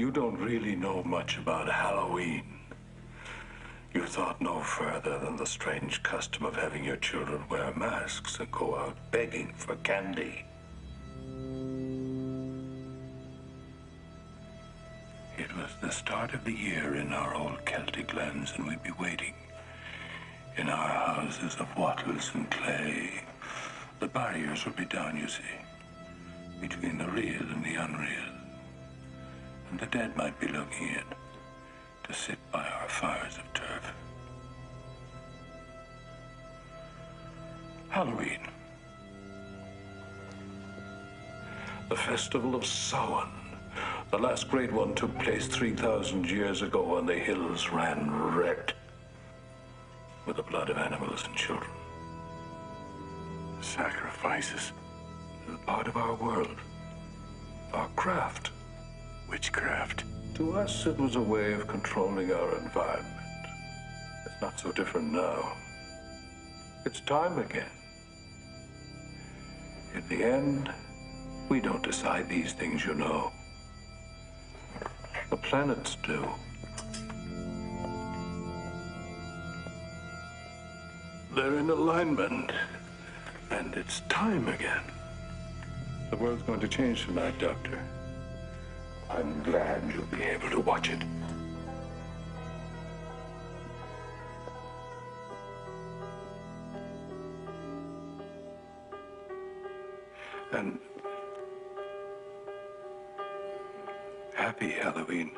You don't really know much about Halloween. You thought no further than the strange custom of having your children wear masks and go out begging for candy. It was the start of the year in our old Celtic lands, and we'd be waiting in our houses of wattles and clay. The barriers would be down, you see, between the real and the unreal. And the dead might be looking in to sit by our fires of turf. Halloween. The festival of Samhain. The last great one took place 3,000 years ago when the hills ran red with the blood of animals and children. Sacrifices part of our world, our craft. Witchcraft. To us, it was a way of controlling our environment. It's not so different now. It's time again. In the end, we don't decide these things, you know. The planets do. They're in alignment. And it's time again. The world's going to change tonight, Doctor. I'm glad you'll be able to watch it. And happy Halloween.